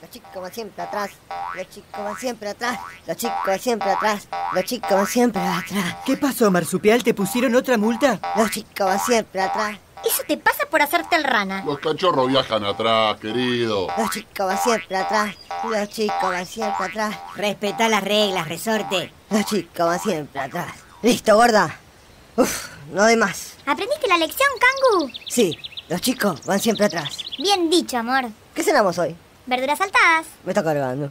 Los chicos van siempre atrás. Los chicos van siempre atrás. Los chicos van siempre atrás. Los chicos van siempre atrás. ¿Qué pasó, Marsupial? ¿Te pusieron otra multa? Los chicos van siempre atrás. Eso te pasa por hacerte el rana. Los cachorros viajan atrás, querido. Los chicos van siempre atrás. Los chicos van siempre atrás. Respetá las reglas, resorte. Los chicos van siempre atrás. Listo, gorda. Uf, no de más. ¿Aprendiste la lección, Kangu? Sí, los chicos van siempre atrás. Bien dicho, amor. ¿Qué cenamos hoy? Verduras saltadas. Me está cargando.